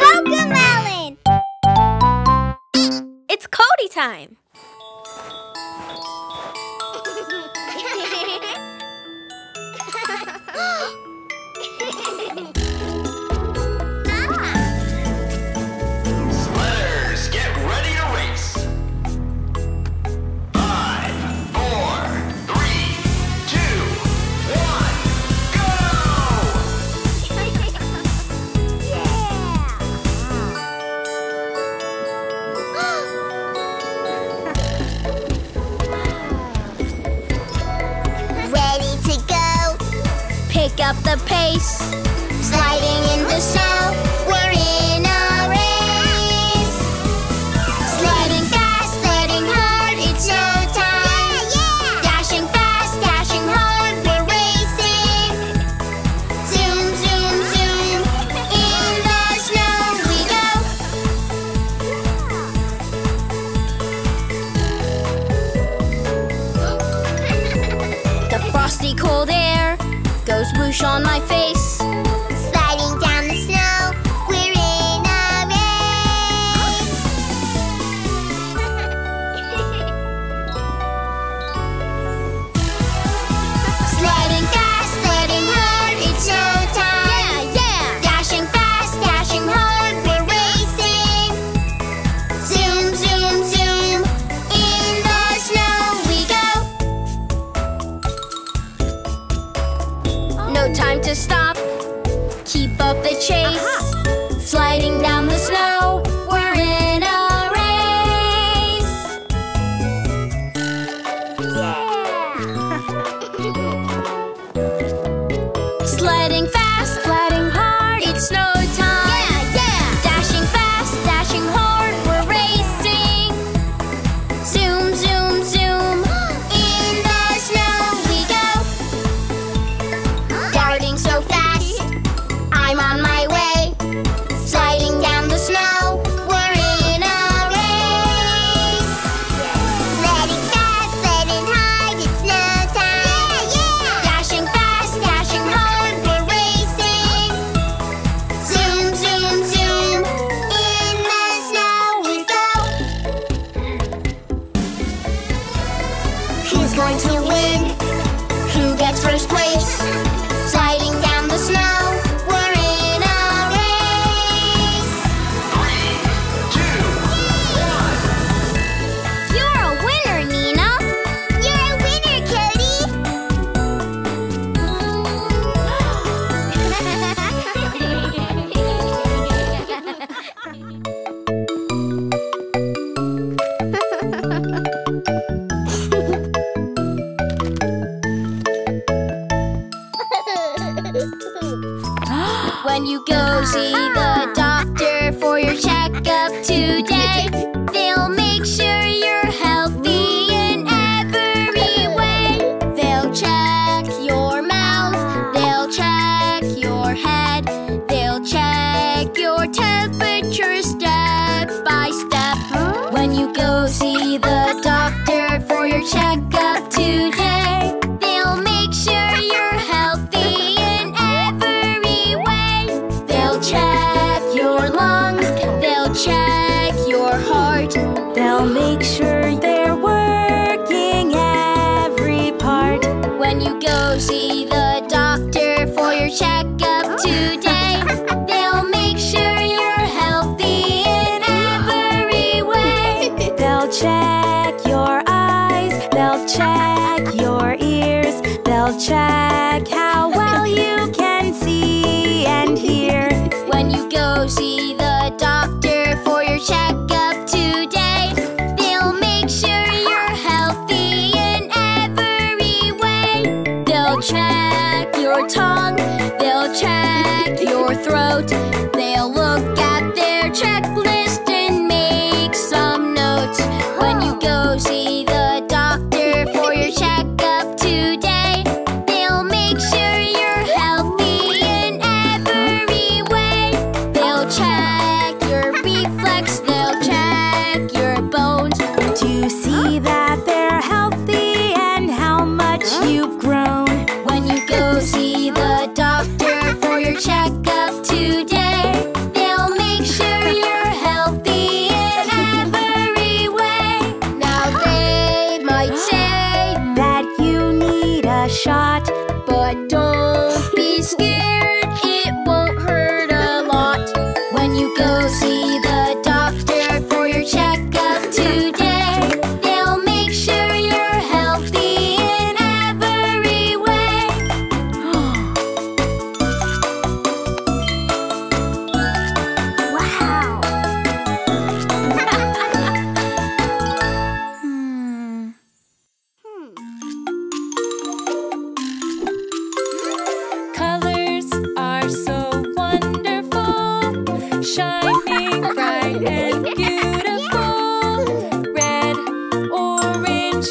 Cocomelon! It's Cody time. the pace.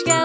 Yeah.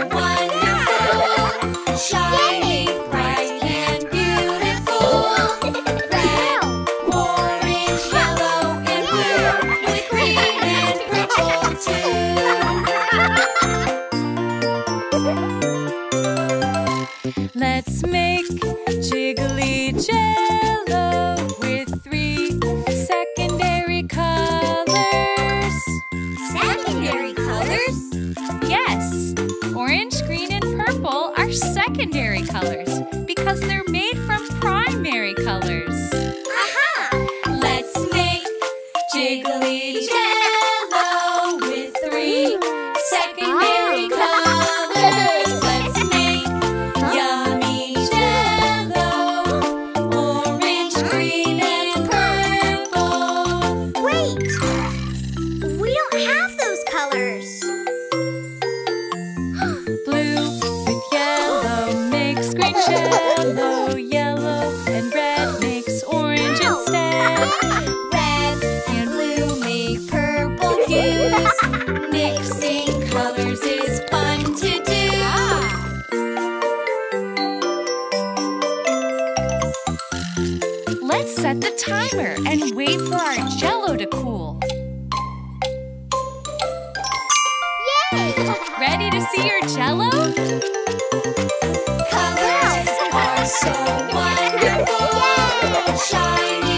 find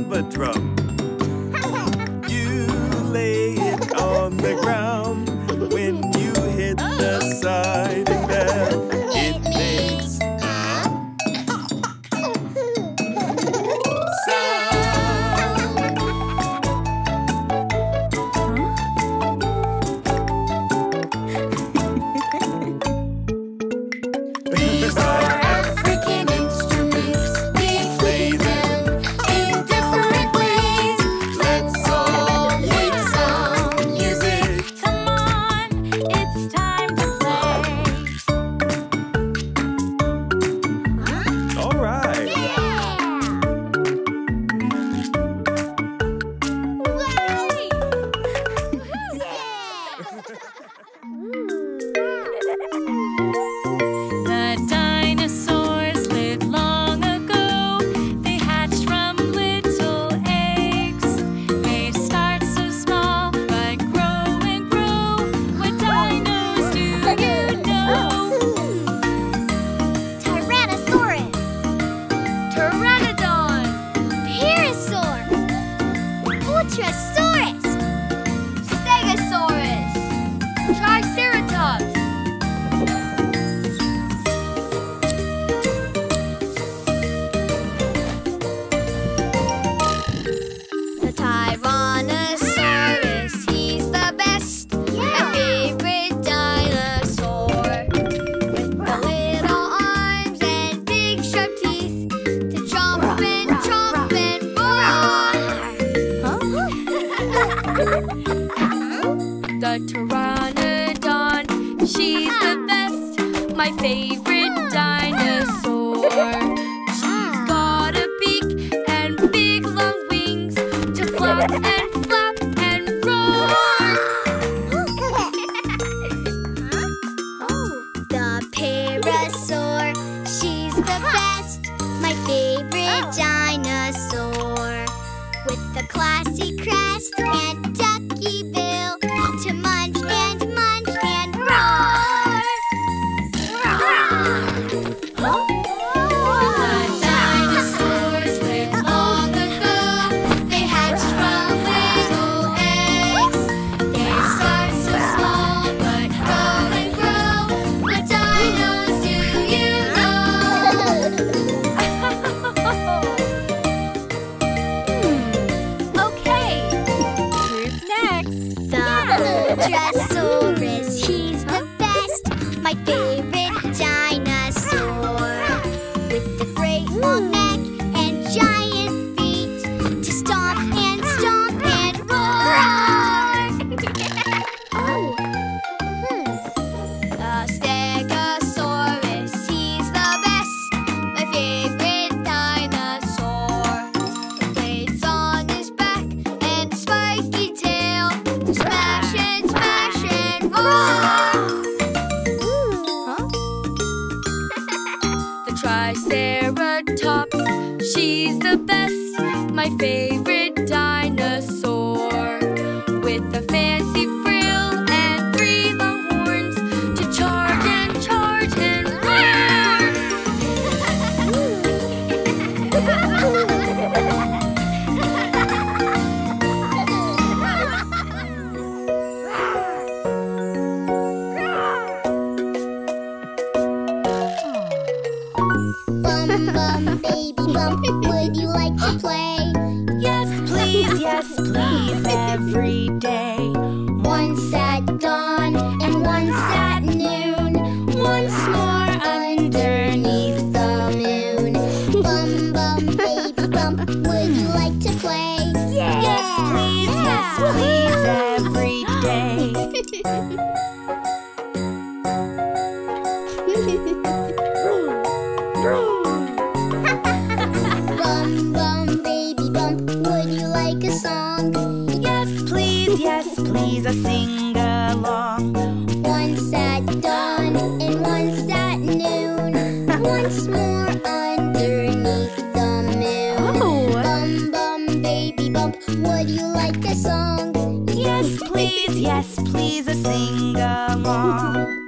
trumpet drum. the pteranodon. She's the best, my favorite dinosaur. dress. Would you like a song? Yes, please, yes, please, a sing-along.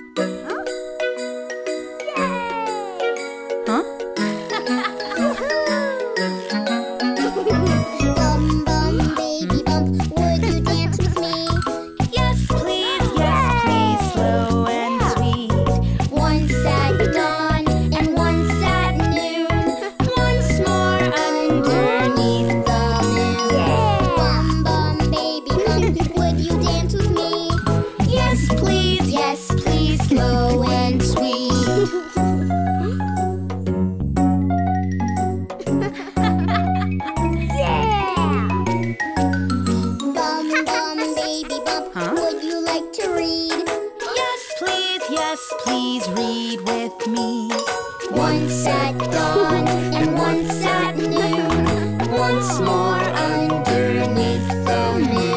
once more underneath the moon.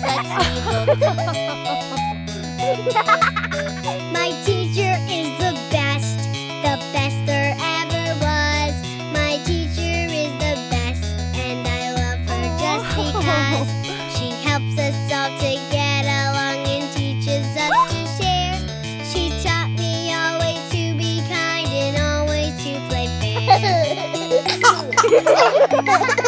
My teacher is the best, the best there ever was. My teacher is the best, and I love her just because she helps us all to get along and teaches us to share. She taught me always to be kind and always to play fair.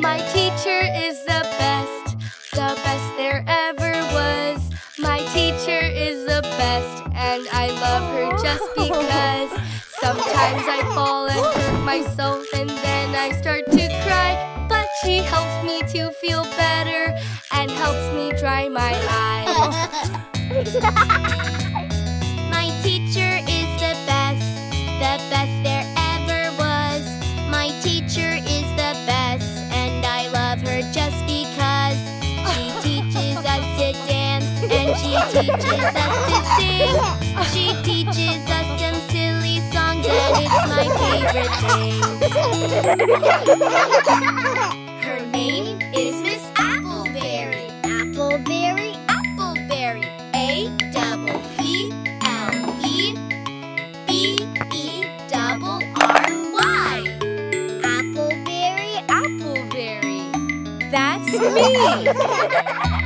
My teacher is the best, the best there ever was. My teacher is the best, and I love her just because. Sometimes I fall and hurt myself, and then I start to cry. But she helps me to feel better and helps me dry my eyes. My teacher is the best, the best she teaches us to sing. She teaches us some silly songs, and it's my favorite thing. Her name is Miss Appleberry. Appleberry, Appleberry. A double P L E B E double R Y. Appleberry, Appleberry. That's me.